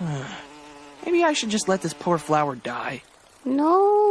Maybe I should just let this poor flower die. No.